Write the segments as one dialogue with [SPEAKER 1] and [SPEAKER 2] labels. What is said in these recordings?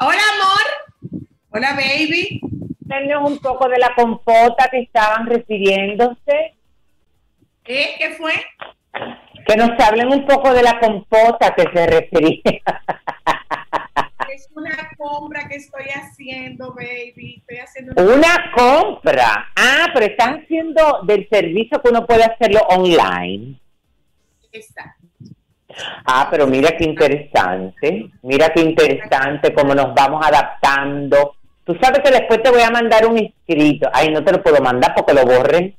[SPEAKER 1] Hola, amor. Hola, baby.
[SPEAKER 2] Tenos un poco de la compota que estaban refiriéndose.
[SPEAKER 1] ¿Eh? ¿Qué fue?
[SPEAKER 2] Que nos hablen un poco de la compota que se refería.
[SPEAKER 1] Es una compra que estoy haciendo, baby. Estoy haciendo
[SPEAKER 2] una compra. Ah, pero están haciendo del servicio que uno puede hacerlo online.
[SPEAKER 1] Exacto.
[SPEAKER 2] Ah, pero mira qué interesante, mira qué interesante cómo nos vamos adaptando. Tú sabes que después te voy a mandar un escrito. Ay, no te lo puedo mandar porque lo borren.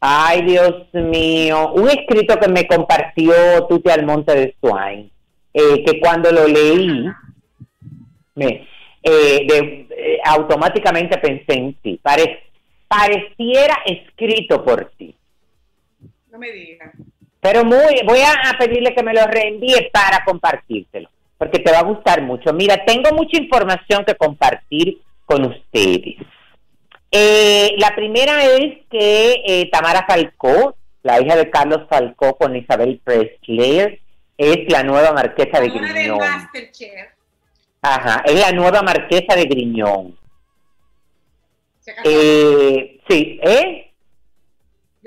[SPEAKER 2] Ay, Dios mío. Un escrito que me compartió Tuti Almonte de Swain, eh, que cuando lo leí, me, eh, eh, automáticamente pensé en ti. pareciera escrito por ti.
[SPEAKER 1] No me digas.
[SPEAKER 2] Pero muy, voy a, pedirle que me lo reenvíe para compartírselo, porque te va a gustar mucho. Mira, tengo mucha información que compartir con ustedes. Eh, la primera es que eh, Tamara Falcó, la hija de Carlos Falcó con Isabel Presley, es la nueva marquesa de Griñón. Ajá, es la nueva marquesa de Griñón. Eh, sí, ¿eh?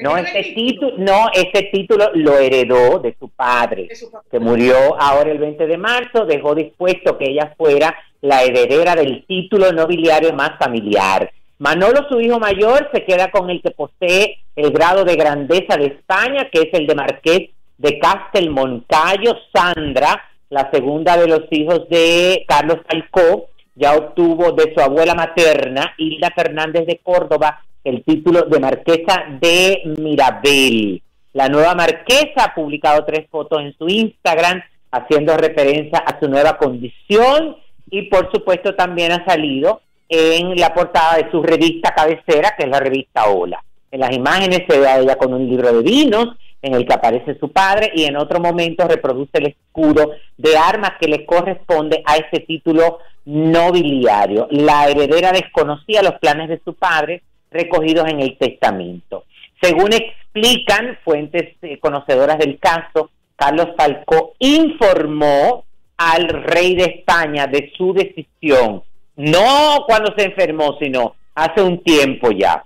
[SPEAKER 2] No, ese título, no, ese título lo heredó de su padre, que murió ahora el 20 de marzo, dejó dispuesto que ella fuera la heredera del título nobiliario más familiar. Manolo, su hijo mayor, se queda con el que posee el grado de grandeza de España, que es el de Marqués de Castelmoncayo. Sandra, la segunda de los hijos de Carlos Falcó, ya obtuvo de su abuela materna, Hilda Fernández de Córdoba, el título de Marquesa de Mirabel. La nueva Marquesa ha publicado tres fotos en su Instagram haciendo referencia a su nueva condición y por supuesto también ha salido en la portada de su revista cabecera, que es la revista Hola. En las imágenes se ve a ella con un libro de vinos en el que aparece su padre y en otro momento reproduce el escudo de armas que le corresponde a ese título nobiliario. La heredera desconocía los planes de su padre recogidos en el testamento. Según explican fuentes eh, conocedoras del caso, Carlos Falcó informó al rey de España de su decisión, no cuando se enfermó, sino hace un tiempo ya.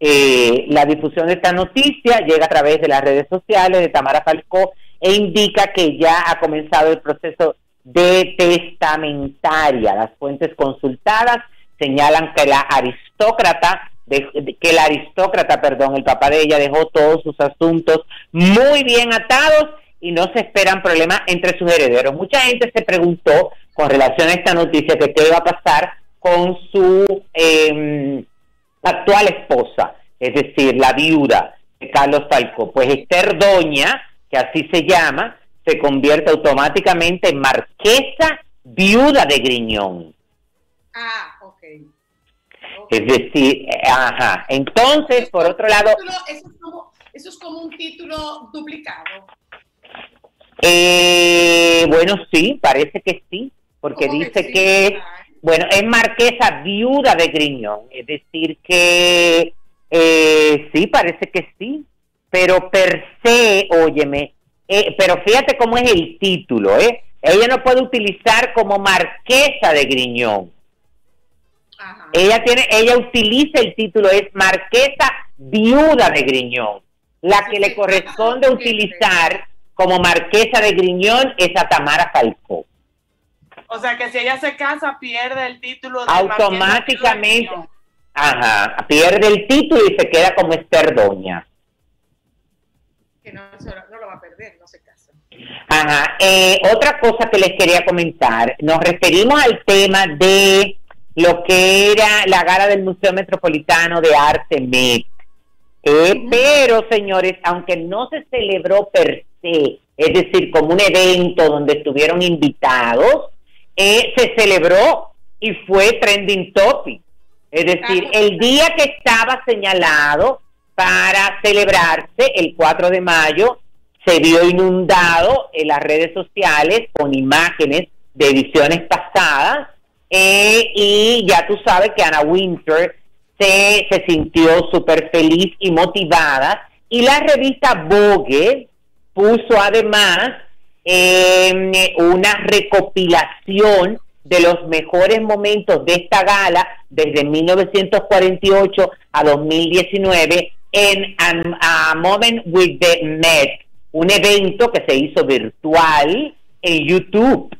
[SPEAKER 2] Eh, la difusión de esta noticia llega a través de las redes sociales de Tamara Falcó e indica que ya ha comenzado el proceso de testamentaria. Las fuentes consultadas señalan que la aristócrata que el aristócrata, perdón, el papá de ella dejó todos sus asuntos muy bien atados y no se esperan problemas entre sus herederos. Mucha gente se preguntó con relación a esta noticia que qué iba a pasar con su em, actual esposa, es decir, la viuda de Carlos Falco. Pues Esther Doña, que así se llama, se convierte automáticamente en marquesa viuda de Griñón.
[SPEAKER 1] Ah.
[SPEAKER 2] Es decir, eh, ajá. Entonces, por otro lado...
[SPEAKER 1] eso, es como, un título duplicado.
[SPEAKER 2] Eh, bueno, sí, parece que sí, porque dice que, bueno, es marquesa viuda de Griñón, es decir que eh, sí, parece que sí, pero per se, óyeme, pero fíjate cómo es el título, ¿eh? Ella no puede utilizar como marquesa de Griñón. Ella tiene, ella utiliza el título, es Marquesa Viuda de Griñón. La que le corresponde utilizar como Marquesa de Griñón es a Tamara Falcó.
[SPEAKER 1] O sea que si ella se casa pierde el título
[SPEAKER 2] de automáticamente. Ajá, pierde el título y se queda como Esther Doña.
[SPEAKER 1] Que no, no lo va a perder, no se casa.
[SPEAKER 2] Ajá, eh, otra cosa que les quería comentar, nos referimos al tema de lo que era la gala del Museo Metropolitano de Arte MET. Eh, pero, señores, aunque no se celebró per se, es decir, como un evento donde estuvieron invitados, eh, se celebró y fue trending topic. Es decir, el día que estaba señalado para celebrarse, el 4 de mayo, se vio inundado en las redes sociales con imágenes de ediciones pasadas eh, y ya tú sabes que Ana Winter se, se sintió súper feliz y motivada. Y la revista Vogue puso además em, una recopilación de los mejores momentos de esta gala desde 1948 a 2019 en A, Moment with the Met, un evento que se hizo virtual en YouTube.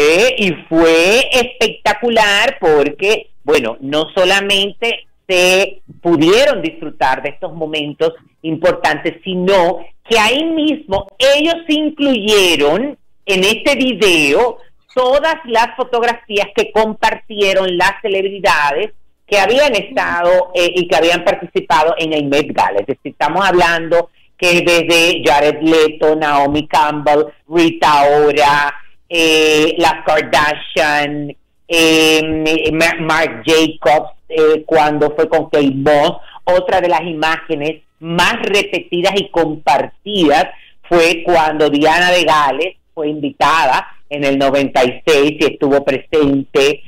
[SPEAKER 2] Eh, y fue espectacular porque, bueno, no solamente se pudieron disfrutar de estos momentos importantes, sino que ahí mismo ellos incluyeron en este video todas las fotografías que compartieron las celebridades que habían estado eh, y que habían participado en el Met Gala. Es decir, estamos hablando que desde Jared Leto, Naomi Campbell, Rita Ora, eh, las Kardashian, eh, Mark Jacobs, eh, cuando fue con Kate Moss, otra de las imágenes más repetidas y compartidas fue cuando Diana de Gales fue invitada en el 96 y estuvo presente.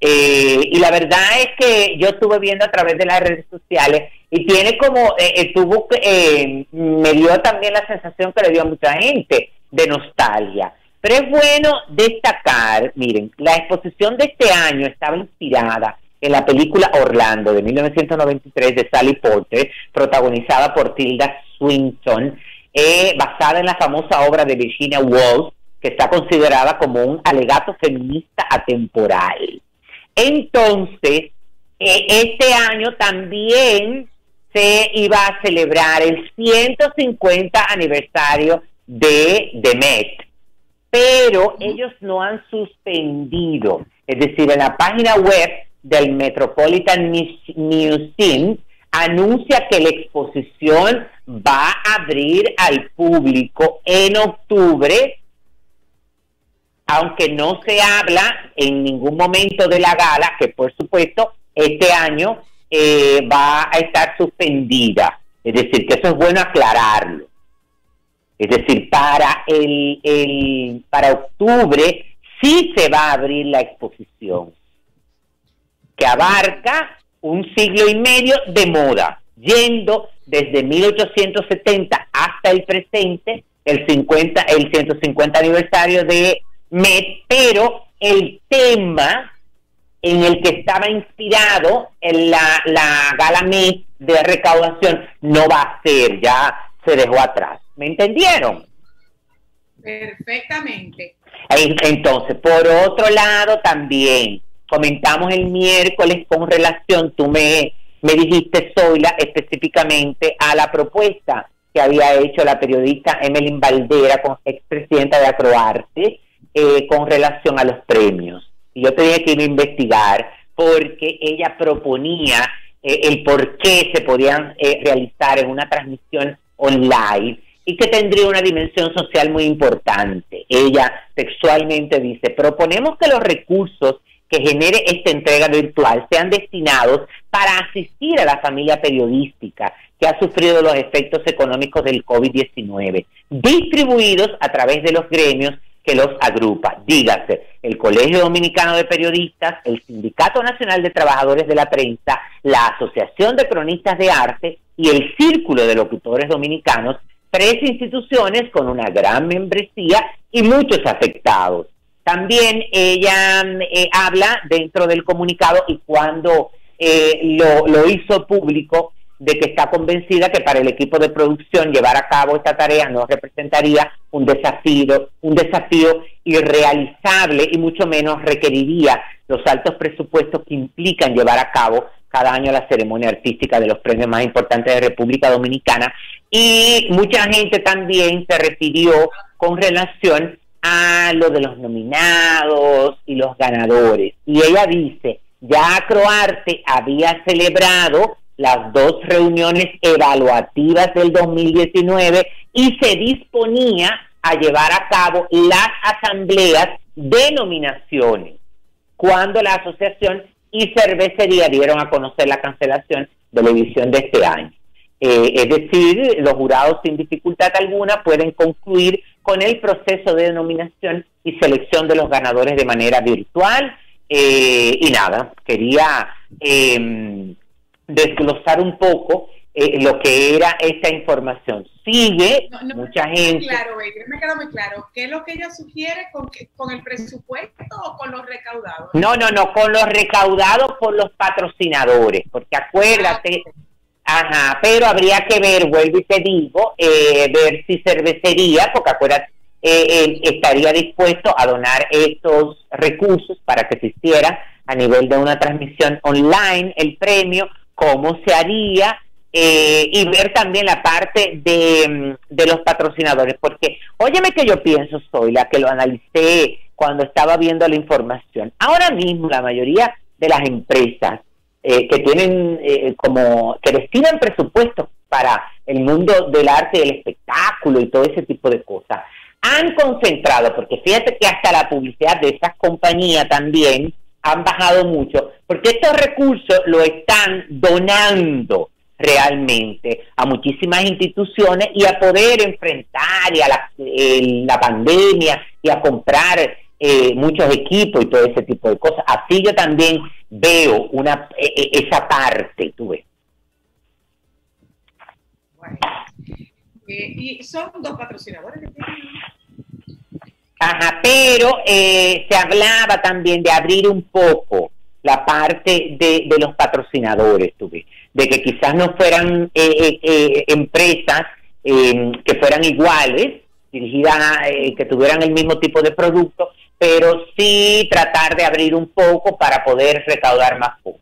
[SPEAKER 2] Eh, y la verdad es que yo estuve viendo a través de las redes sociales y tiene como, eh, tuvo, me dio también la sensación que le dio a mucha gente de nostalgia. Pero es bueno destacar, miren, la exposición de este año estaba inspirada en la película Orlando de 1993 de Sally Porter, protagonizada por Tilda Swinton, eh, basada en la famosa obra de Virginia Woolf, que está considerada como un alegato feminista atemporal. Entonces, eh, este año también se iba a celebrar el 150 aniversario de, de Met, pero ellos no han suspendido, es decir, en la página web del Metropolitan Museum anuncia que la exposición va a abrir al público en octubre, aunque no se habla en ningún momento de la gala, que por supuesto este año eh, va a estar suspendida. Es decir, que eso es bueno aclararlo. Es decir, para el, el para octubre sí se va a abrir la exposición que abarca un siglo y medio de moda, yendo desde 1870 hasta el presente, el 50, el 150 aniversario de Met, pero el tema en el que estaba inspirado la, la gala Met de recaudación no va a ser, ya se dejó atrás. ¿Me entendieron?
[SPEAKER 1] Perfectamente.
[SPEAKER 2] Entonces, por otro lado, también comentamos el miércoles con relación, tú me, me dijiste, Zoila, específicamente a la propuesta que había hecho la periodista Emeline Valdera, expresidenta de Acroarte, eh, con relación a los premios. Y yo tenía que ir a investigar porque ella proponía eh, el por qué se podían eh, realizar en una transmisión online y que tendría una dimensión social muy importante. Ella textualmente dice, proponemos que los recursos que genere esta entrega virtual sean destinados para asistir a la familia periodística que ha sufrido los efectos económicos del COVID-19, distribuidos a través de los gremios que los agrupa. Dígase, el Colegio Dominicano de Periodistas, el Sindicato Nacional de Trabajadores de la Prensa, la Asociación de Cronistas de Arte y el Círculo de Locutores Dominicanos, tres instituciones con una gran membresía y muchos afectados. También ella eh, habla dentro del comunicado y cuando eh, lo, lo hizo público de que está convencida que para el equipo de producción llevar a cabo esta tarea no representaría un desafío, un desafío irrealizable y mucho menos requeriría los altos presupuestos que implican llevar a cabo cada año la ceremonia artística de los premios más importantes de República Dominicana. Y mucha gente también se refirió con relación a lo de los nominados y los ganadores. Y ella dice, ya Croarte había celebrado las dos reuniones evaluativas del 2019 y se disponía a llevar a cabo las asambleas de nominaciones cuando la asociación y cervecería dieron a conocer la cancelación de la edición de este año. Eh, es decir, los jurados sin dificultad alguna pueden concluir con el proceso de denominación y selección de los ganadores de manera virtual. Eh, y nada, quería em, desglosar un poco eh, lo que era esa información. Sigue mucha gente.
[SPEAKER 1] Claro, me queda muy claro. ¿Qué es lo que ella sugiere con, con el presupuesto o con los recaudados?
[SPEAKER 2] No, no, no, con los recaudados por los patrocinadores, porque acuérdate, ah, ajá, pero habría que ver, vuelvo y te digo, eh, ver si cervecería, porque acuérdate, eh, estaría dispuesto a donar estos recursos para que se hiciera a nivel de una transmisión online el premio, cómo se haría, eh, y ver también la parte de, de, los patrocinadores, porque óyeme que yo pienso, soy la que lo analicé cuando estaba viendo la información. Ahora mismo la mayoría de las empresas eh, que tienen eh, como, que destinan presupuestos para el mundo del arte y el espectáculo y todo ese tipo de cosas, han concentrado, porque fíjate que hasta la publicidad de esas compañías también han bajado mucho, porque estos recursos lo están donando realmente a muchísimas instituciones y a poder enfrentar y a la, la pandemia y a comprar eh, muchos equipos y todo ese tipo de cosas. Así yo también veo una e, e, esa parte, tú ves.
[SPEAKER 1] Eh, y son dos patrocinadores
[SPEAKER 2] Ajá, pero eh, se hablaba también de abrir un poco la parte de, de los patrocinadores, tú ves de que quizás no fueran eh, eh, eh, empresas que fueran iguales, dirigidas, que tuvieran el mismo tipo de producto, pero sí tratar de abrir un poco para poder recaudar más fondos.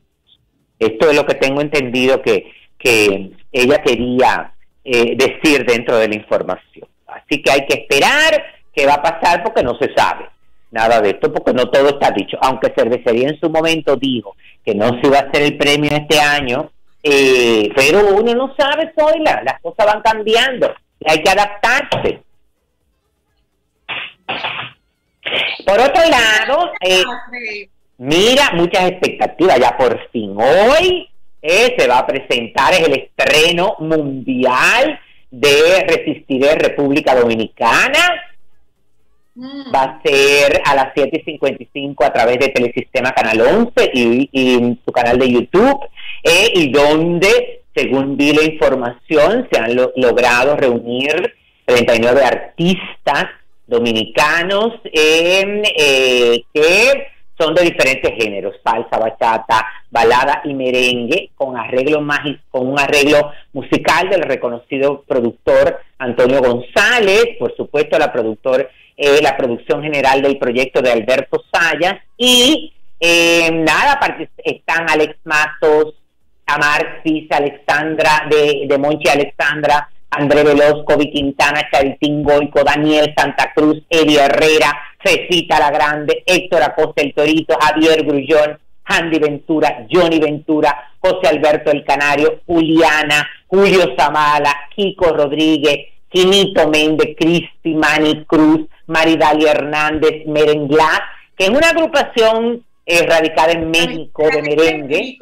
[SPEAKER 2] Esto es lo que tengo entendido que, que ella quería decir dentro de la información. Así que hay que esperar qué va a pasar porque no se sabe nada de esto, porque no todo está dicho. Aunque Cervecería en su momento dijo que no se iba a hacer el premio este año, eh, pero uno no sabe, Zoila, las cosas van cambiando y hay que adaptarse. Por otro lado, eh, mira, muchas expectativas, ya por fin hoy eh, se va a presentar el estreno mundial de Resistiré República Dominicana. Va a ser a las 7.55 a través de Telesistema Canal 11 y, y su canal de YouTube eh, y donde, según vi la información, se han logrado reunir 39 artistas dominicanos eh, que son de diferentes géneros, salsa, bachata, balada y merengue, con arreglo con un arreglo musical del reconocido productor Antonio González, por supuesto la productor, eh, la producción general del proyecto de Alberto Sayas, y eh, nada, están Alex Matos, Amarxis, Alexandra, de, de Monchi Alexandra, André Veloz, Vi Quintana, Charitín Goico, Daniel Santa Cruz, Eddie Herrera, Cecita La Grande, Héctor Acosta El Torito, Javier Grullón, Andy Ventura, Johnny Ventura, José Alberto El Canario, Juliana, Julio Zamala, Kiko Rodríguez, Quinito Méndez, Cristi Mani Cruz, Maridalia Hernández, Merenglás, que es una agrupación eh, radicada en México de merengue.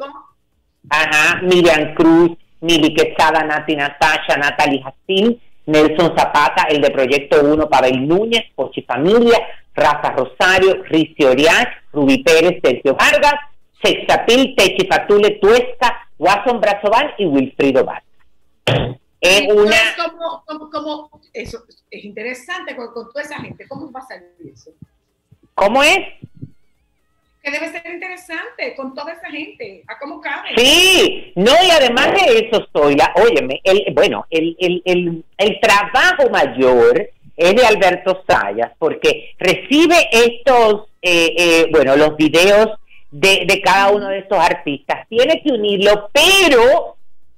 [SPEAKER 2] Ajá, Miriam Cruz, Mili Quesada, Nati Natasha, Natalie Jacín, Nelson Zapata, el de Proyecto 1, Pavel Núñez, Pochi Familia, Rafa Rosario, Rizzi Oriach, Rubí Pérez, Sergio Vargas, Sexapil, Techi Patule, Tuesca, Watson Brazoval y Wilfrido Vargas.
[SPEAKER 1] Es una... Como, como, eso es interesante con, con, toda esa gente. ¿Cómo va a salir eso?
[SPEAKER 2] ¿Cómo es?
[SPEAKER 1] que debe ser interesante con toda esa gente, a cómo cabe.
[SPEAKER 2] Sí, no, y además de eso, la óyeme, el, bueno, el, el, el, el trabajo mayor es de Alberto Sayas, porque recibe estos, eh, eh, bueno, los videos de, de cada uno de estos artistas, tiene que unirlo, pero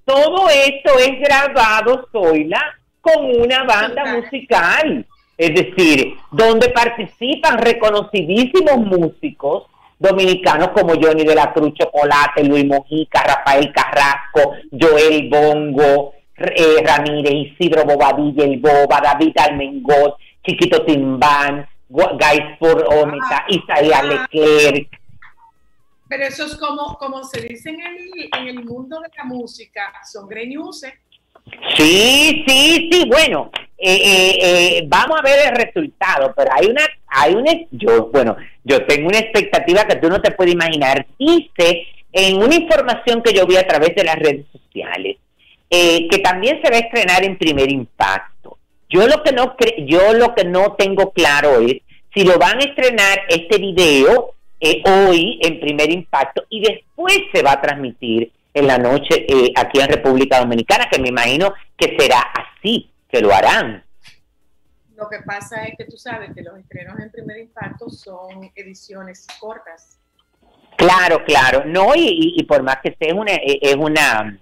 [SPEAKER 2] todo esto es grabado, Zoila, con una banda musical. Es decir, donde participan reconocidísimos músicos dominicanos como Johnny de la Cruz Chocolate, Luis Mojica, Rafael Carrasco, Joel Bongo, eh, Ramírez, Isidro Bobadilla, el Boba, David Almengot, Chiquito Timbán, Guys por Omita, Isaías Leclerc.
[SPEAKER 1] Pero eso es como, como se dice en el, en el mundo de la música, son greñuses.
[SPEAKER 2] Sí, sí, sí, bueno, eh, eh, eh, vamos a ver el resultado, pero hay una, hay una, yo, bueno, yo tengo una expectativa que tú no te puedes imaginar. Dice en una información que yo vi a través de las redes sociales eh, que también se va a estrenar en primer impacto. Yo lo que no yo lo que no tengo claro es si lo van a estrenar este video eh, hoy en primer impacto y después se va a transmitir en la noche eh, aquí en República Dominicana, que me imagino que será así, que lo harán.
[SPEAKER 1] Lo que pasa es que tú sabes que los estrenos en primer impacto son ediciones cortas.
[SPEAKER 2] Claro, claro, no, y, por más que sea una, eh, es una,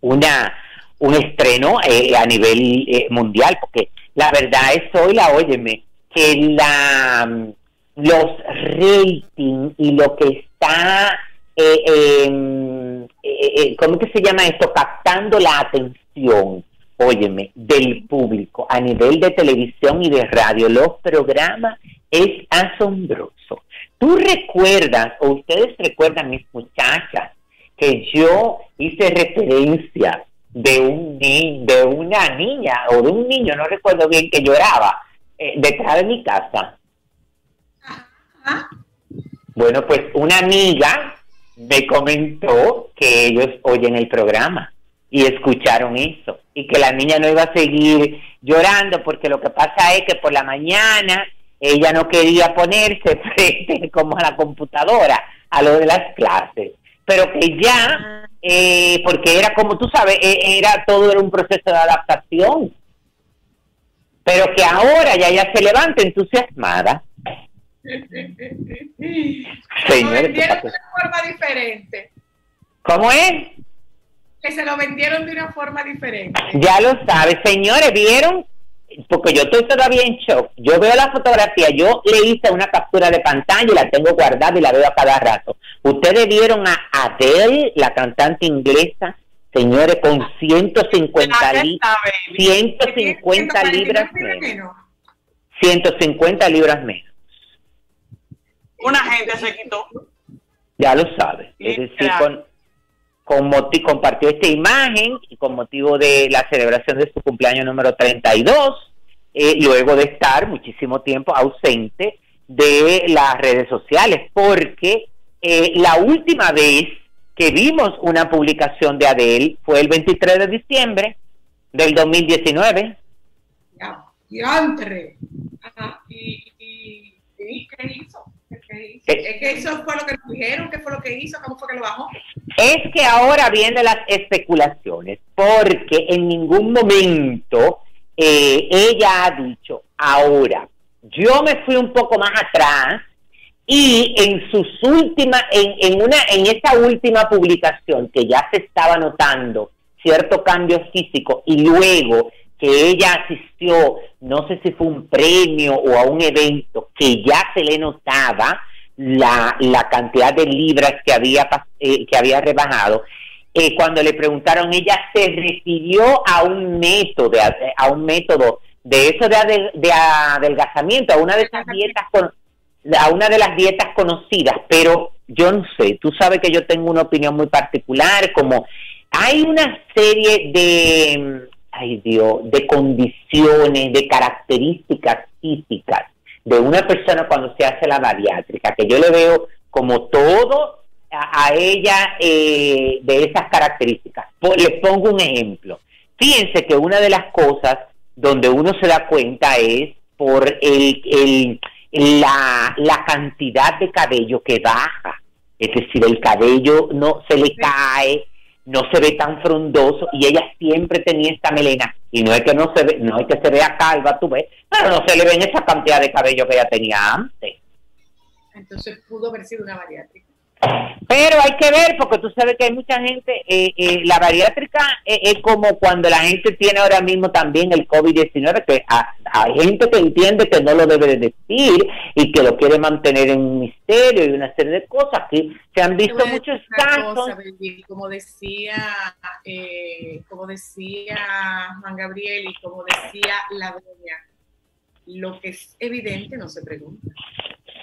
[SPEAKER 2] una, un estreno eh, a nivel eh, mundial, porque la verdad es hoy, la óyeme, que la, los ratings y lo que está, eh, ¿cómo que se llama esto? Captando la atención, óyeme, del público a nivel de televisión y de radio, los programas, es asombroso. Tú recuerdas, o ustedes recuerdan, mis muchachas, que yo hice referencia de un de una niña o de un niño, no recuerdo bien, que lloraba eh, detrás de mi casa. Bueno, pues una amiga me comentó que ellos oyen el programa y escucharon eso y que la niña no iba a seguir llorando porque lo que pasa es que por la mañana ella no quería ponerse frente como a la computadora a lo de las clases, pero que ya, eh, porque era como tú sabes, e, era todo era un proceso de adaptación, pero que ahora ya ya se levanta entusiasmada.
[SPEAKER 1] Señor, de una forma diferente.
[SPEAKER 2] ¿Cómo es?
[SPEAKER 1] Que se lo vendieron de una forma diferente.
[SPEAKER 2] Ya lo sabes, señores, ¿vieron porque yo estoy todavía en shock. Yo veo la fotografía, yo le hice una captura de pantalla y la tengo guardada y la veo a cada rato. Ustedes vieron a Adele, la cantante inglesa, señores, con 150, 150 libras menos. 150 libras menos.
[SPEAKER 3] Una gente se quitó.
[SPEAKER 2] Ya lo sabe. Es decir, con, con compartió esta imagen y con motivo de la celebración de su cumpleaños número 32, eh, luego de estar muchísimo tiempo ausente de las redes sociales, porque eh, la última vez que vimos una publicación de Adele fue el 23 de diciembre del 2019.
[SPEAKER 1] Ya, y, y, y ¿qué hizo? Eh, es que eso fue lo que nos dijeron, ¿qué fue lo que hizo? ¿Cómo fue que lo bajó?
[SPEAKER 2] Es que ahora vienen las especulaciones, porque en ningún momento eh, ella ha dicho, ahora, yo me fui un poco más atrás y en sus últimas, en, en, una, en esa última publicación que ya se estaba notando cierto cambio físico y luego que ella asistió, no sé si fue un premio o a un evento que ya se le notaba la, la cantidad de libras que había, eh, que había rebajado, eh, cuando le preguntaron, ella se refirió a un método, a un método de eso de, de adelgazamiento, a una de esas dietas a una de las dietas conocidas, pero yo no sé, tú sabes que yo tengo una opinión muy particular, como hay una serie de ay Dios, de condiciones, de características físicas de una persona cuando se hace la bariátrica, que yo le veo como todo a, ella eh, de esas características. les pongo un ejemplo. Fíjense que una de las cosas donde uno se da cuenta es por el, el la, la cantidad de cabello que baja. Es decir, el cabello no se le cae, no se ve tan frondoso y ella siempre tenía esta melena y no es que no se ve, no es que se vea calva, tú ves, pero no se le ven esa cantidad de cabello que ella tenía antes.
[SPEAKER 1] Entonces pudo haber sido una bariátrica.
[SPEAKER 2] Pero hay que ver, porque tú sabes que hay mucha gente, eh, eh, la bariátrica es como cuando la gente tiene ahora mismo también el COVID-19, que hay gente que entiende que no lo debe de decir y que lo quiere mantener en un misterio y una serie de cosas que se han visto muchos casos.
[SPEAKER 1] como decía, eh, como decía Juan Gabriel y como decía la doña, lo que es evidente no se pregunta.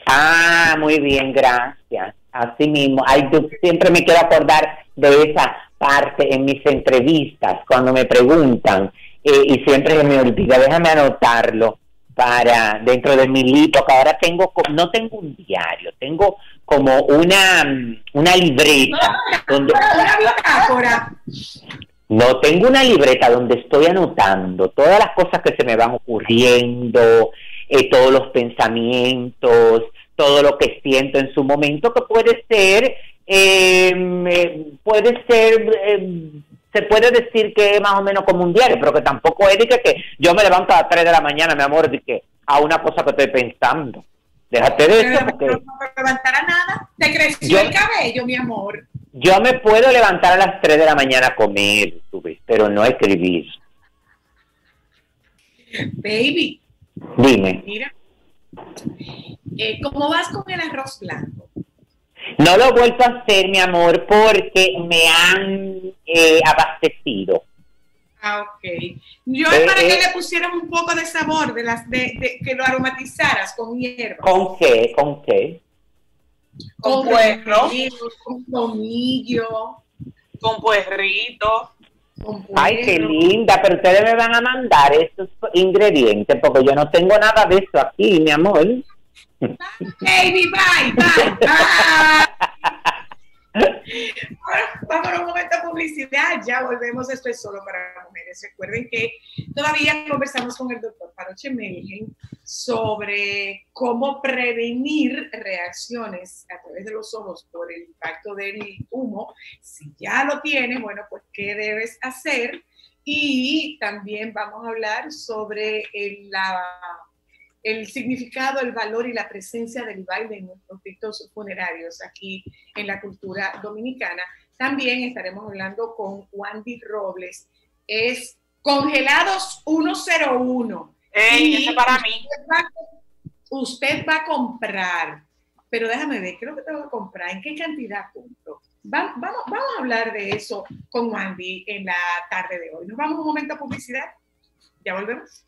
[SPEAKER 2] Ah, muy bien, gracias. Así mismo. Ay, yo siempre me quiero acordar de esa parte en mis entrevistas, cuando me preguntan, eh, y siempre me olvida, déjame anotarlo para dentro de mi libro, que ahora tengo, no tengo un diario, tengo como una, una libreta. donde, No, tengo una libreta donde estoy anotando todas las cosas que se me van ocurriendo, eh, todos los pensamientos, todo lo que siento en su momento, que puede ser, em, eh, puede ser, em, se puede decir que es más o menos como un diario, pero que tampoco es de que, yo me levanto a las 3 de la mañana, mi amor, que a una cosa que estoy pensando. Déjate de eso porque... No
[SPEAKER 1] te levantará nada, te creció el cabello, mi amor.
[SPEAKER 2] Yo me puedo levantar a las 3 de la mañana a comer, pero no escribir.
[SPEAKER 1] Baby.
[SPEAKER 2] Dime.
[SPEAKER 1] Mira, eh, ¿cómo vas con el arroz blanco?
[SPEAKER 2] No lo he vuelto a hacer, mi amor, porque me han eh, abastecido.
[SPEAKER 1] Ah, ok. Yo es para que eh, le pusieran un poco de sabor, de las de, que lo aromatizaras con hierba.
[SPEAKER 2] ¿Con qué? ¿Con qué?
[SPEAKER 1] Con, puerro. Con tomillo.
[SPEAKER 3] Con puerrito.
[SPEAKER 2] Ay, qué linda, pero ustedes me van a mandar estos ingredientes porque yo no tengo nada de eso aquí, mi amor.
[SPEAKER 1] Baby, bye, bye, vamos a un momento de publicidad, ya volvemos, esto es solo para mujeres. Recuerden que todavía conversamos con el doctor Paroche Melgen sobre cómo prevenir reacciones a través de los ojos por el impacto del humo. Si ya lo tienes, bueno, pues ¿qué debes hacer? Y también vamos a hablar sobre la el significado, el valor y la presencia del baile en nuestros ritos funerarios aquí en la cultura dominicana. También estaremos hablando con Wandy Robles. Es Congelados 101.
[SPEAKER 3] Ey, ese para mí.
[SPEAKER 1] Usted va, a comprar, pero déjame ver, ¿qué es lo que tengo que comprar? ¿En qué cantidad compro? vamos, vamos a hablar de eso con Wandy en la tarde de hoy. Nos vamos un momento a publicidad. Ya volvemos.